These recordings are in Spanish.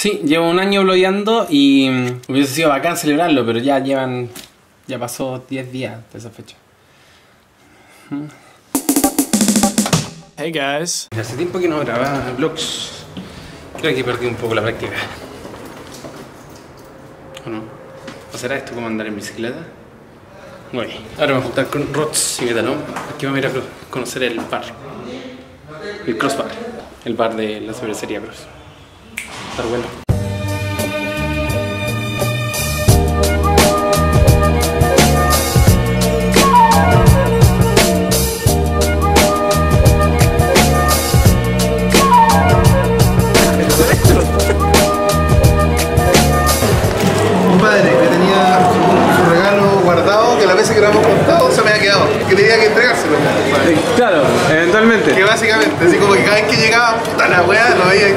Sí, llevo un año blogueando y mm, hubiese sido bacán celebrarlo, pero ya llevan. Ya pasó 10 días de esa fecha. Hey guys. Hace tiempo que no grababa vlogs. Creo que perdí un poco la práctica. ¿O no? ¿O será esto como andar en bicicleta? Bueno, ahora vamos a juntar con Rots y Metalón. Aquí vamos a ir a conocer el bar. El Cross Bar. El bar de la cervecería Cross. Está bueno. Claro, eventualmente. Que básicamente, así como que cada vez que llegaba, puta la weá, lo veía.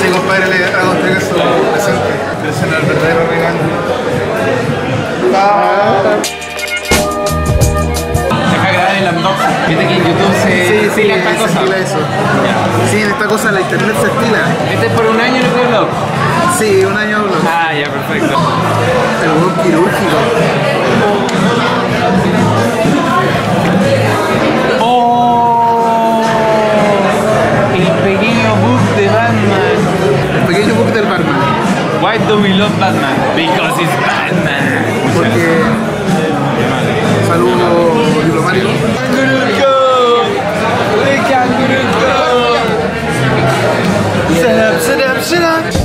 Sí, compadre, le hago entregar su presente. Ese era el verdadero regalo. Deja grabar el unboxing. Viste que en YouTube se Sí, sí, estila esta se cosa. estila eso. Sí, en esta cosa la internet se estila. Este es por un año en el blog. Sí, un año hablo. Ah, ya, perfecto. El buen quirúrgico. Because it's Batman. Porque saludo diplomático. Sit up, sit up, sit up.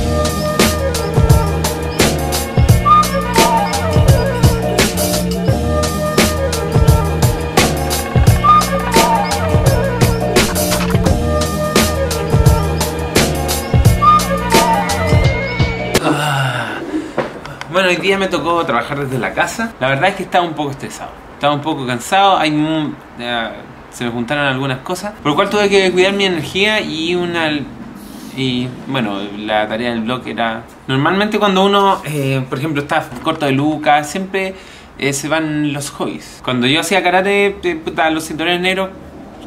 Bueno, hoy día me tocó trabajar desde la casa. La verdad es que estaba un poco estresado. Estaba un poco cansado. Hay mu- eh, se me juntaron algunas cosas. Por lo cual tuve que cuidar mi energía y una... Y bueno, la tarea del blog era... Normalmente cuando uno, eh, por ejemplo, está corto de lucas, siempre eh, se van los hobbies. Cuando yo hacía karate, eh, puta, los cinturones negros,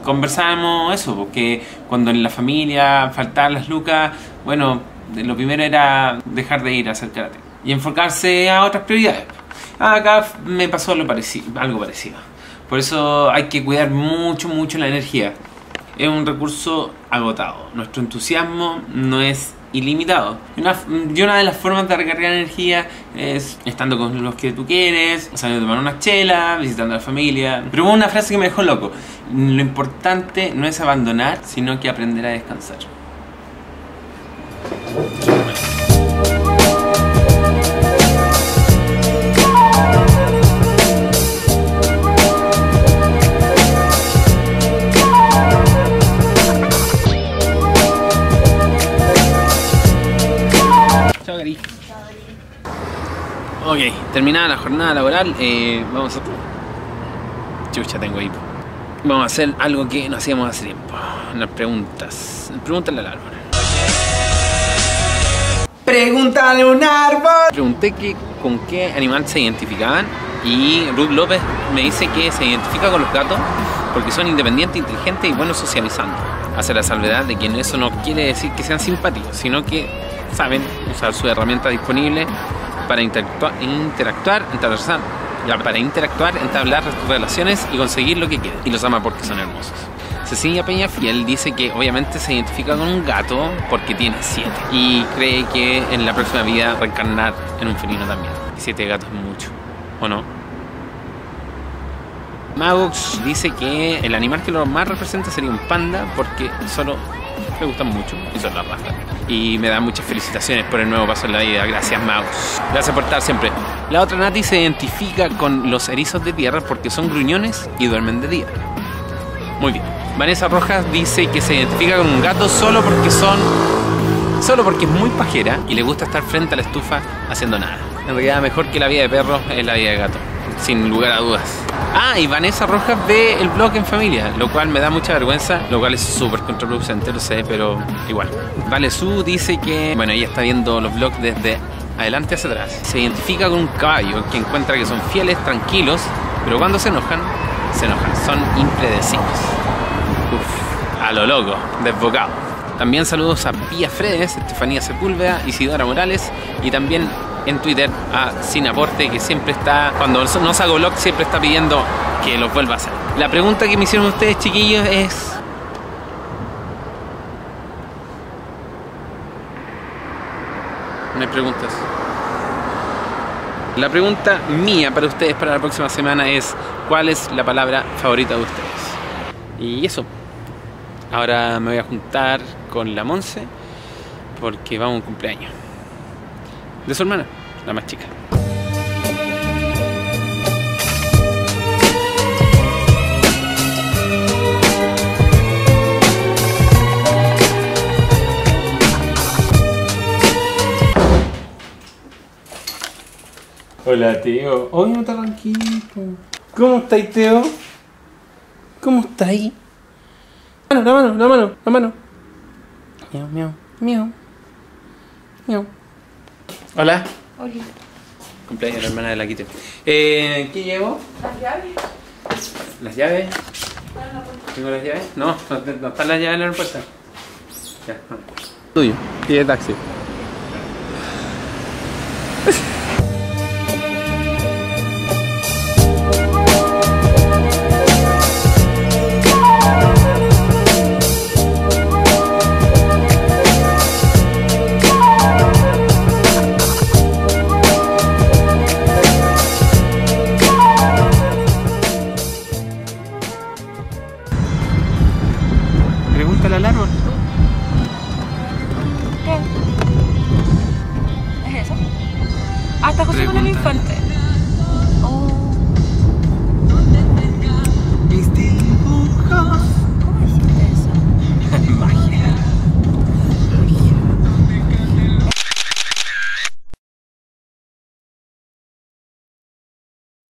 conversábamos eso, porque cuando en la familia faltaban las lucas, bueno, lo primero era dejar de ir a hacer karate y enfocarse a otras prioridades. Acá me pasó lo algo parecido. Por eso hay que cuidar mucho, mucho la energía. Es un recurso agotado. Nuestro entusiasmo no es ilimitado. Una, y una de las formas de recargar energía es estando con los que tú quieres, saliendo a tomar una chela, visitando a la familia. Pero hubo una frase que me dejó loco. Lo importante no es abandonar, sino que aprender a descansar. Ok, terminada la jornada laboral, eh, vamos a... Chucha, tengo hipo. Vamos a hacer algo que no hacíamos hace tiempo. Unas preguntas. Pregúntale al árbol. Pregúntale a un árbol. Pregunté que con qué animal se identificaban y Ruth López me dice que se identifica con los gatos porque son independientes, inteligentes y buenos socializando. Hace la salvedad de que eso no quiere decir que sean simpáticos, sino que saben usar su herramienta disponible para interactua- interactuar, entablar, para interactuar, entablar relaciones y conseguir lo que quieren. Y los ama porque son hermosos. Cecilia Peña Fiel dice que obviamente se identifica con un gato porque tiene siete y cree que en la próxima vida reencarnar en un felino también. Siete gatos es mucho, ¿o no? Magox dice que el animal que lo más representa sería un panda porque solo me gustan mucho y son las. Y me da muchas felicitaciones por el nuevo paso en la vida. Gracias, Magox. Gracias por estar siempre. La otra Nati se identifica con los erizos de tierra porque son gruñones y duermen de día. Muy bien. Vanessa Rojas dice que se identifica con un gato solo porque son. solo porque es muy pajera y le gusta estar frente a la estufa haciendo nada. En realidad, mejor que la vida de perro es la vida de gato, sin lugar a dudas. Ah, y Vanessa Rojas ve el blog en familia, lo cual me da mucha vergüenza, lo cual es súper contraproducente, lo sé, pero igual. Vale Su dice que, bueno, ella está viendo los blogs desde adelante hacia atrás. Se identifica con un caballo que encuentra que son fieles, tranquilos, pero cuando se enojan, se enojan, son impredecibles. Uf, a lo loco, desbocado. También saludos a Pía Fredes, Estefanía Sepúlveda, Isidora Morales y también en Twitter a Sinaporte que siempre está, cuando no hago vlog, siempre está pidiendo que los vuelva a hacer. La pregunta que me hicieron ustedes chiquillos es... No hay preguntas. La pregunta mía para ustedes para la próxima semana es ¿cuál es la palabra favorita de ustedes? Y eso. Ahora me voy a juntar con la Monse porque vamos a un cumpleaños. De su hermana, la más chica. Hola, Teo. Hoy no está tranquilo. ¿Cómo estáis, Teo? ¿Cómo estáis? La mano, la mano, la mano, la mano. Miau, miau, miau. Miau. Hola. Cumpleaños la hermana de la Quite. Eh, ¿Qué llevo? Las llaves. ¿Las llaves? ¿Tengo las llaves? No, no, no están las llaves en la puerta. Ya. Tuyo. Pide taxi. Pregúntale al árbol. ¿Qué? ¿Es eso? Ah, está José con el Pregunta. infante.